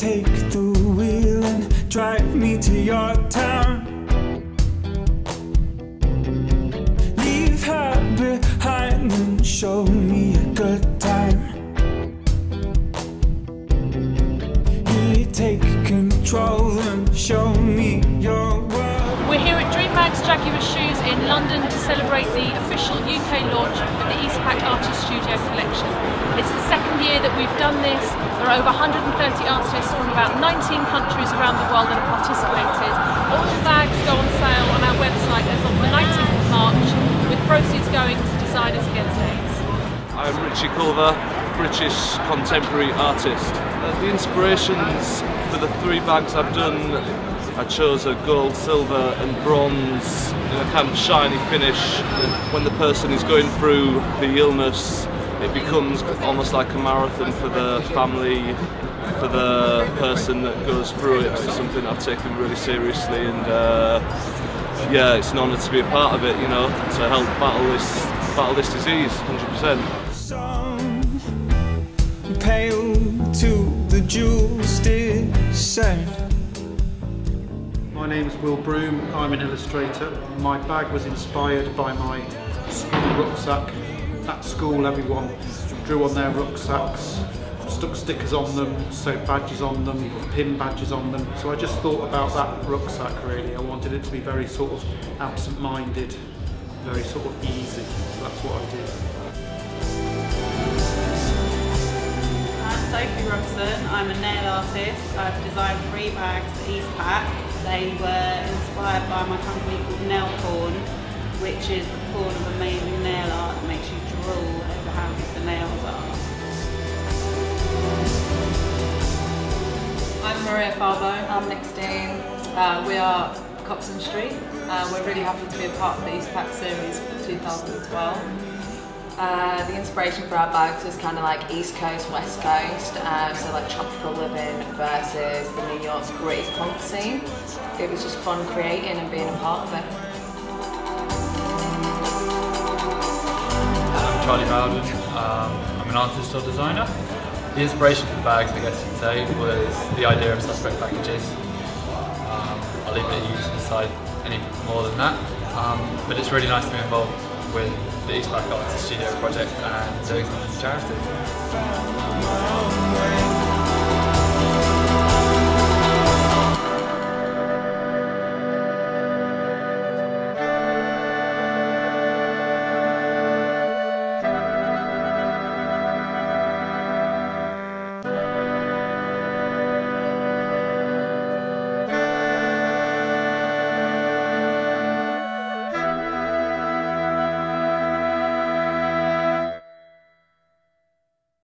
take the wheel and drive me to your town. Leave her behind and show me a good time. You take control and show me your DreamBags Jaguar Shoes in London to celebrate the official UK launch of the Eastpak Artist Studio collection. It's the second year that we've done this. There are over 130 artists from about 19 countries around the world that have participated. All the bags go on sale on our website as of the 19th of March, with proceeds going to Designers Against AIDS. I'm Richie Culver, British contemporary artist. Uh, the inspirations for the three bags I've done, I chose a gold, silver and bronze in a kind of shiny finish. When the person is going through the illness, it becomes almost like a marathon for the family, for the person that goes through it. It's something I've taken really seriously and uh, yeah, it's an honour to be a part of it, you know, to help battle this, battle this disease, 100%. song Pale to the jewels descend My name's Will Broome, I'm an illustrator. My bag was inspired by my school rucksack. At school everyone drew on their rucksacks, stuck stickers on them, sewed badges on them, pin badges on them. So I just thought about that rucksack really. I wanted it to be very sort of absent-minded, very sort of easy. So that's what I did. Sophie Robson. I'm a nail artist. I've designed three bags for Eastpak. They were inspired by my company called Nail Porn, which is the porn of amazing nail art that makes you drool over how good the nails are. I'm Maria Farbo. I'm Nick Dean. Uh, we are Coxon Street. Uh, we're really happy to be a part of the Eastpak series for 2012. Uh, the inspiration for our bags was kind of like East Coast, West Coast, um, so like tropical living versus the New York gritty punk scene. It was just fun creating and being a part of it. I'm Charlie Bowden. Um, I'm an artist or designer. The inspiration for the bags, I guess you'd say, was the idea of suspect packages. Um, I'll leave it at you to decide any more than that. Um, but it's really nice to be involved with the East Eastpak Artist Studio project and doing for charity.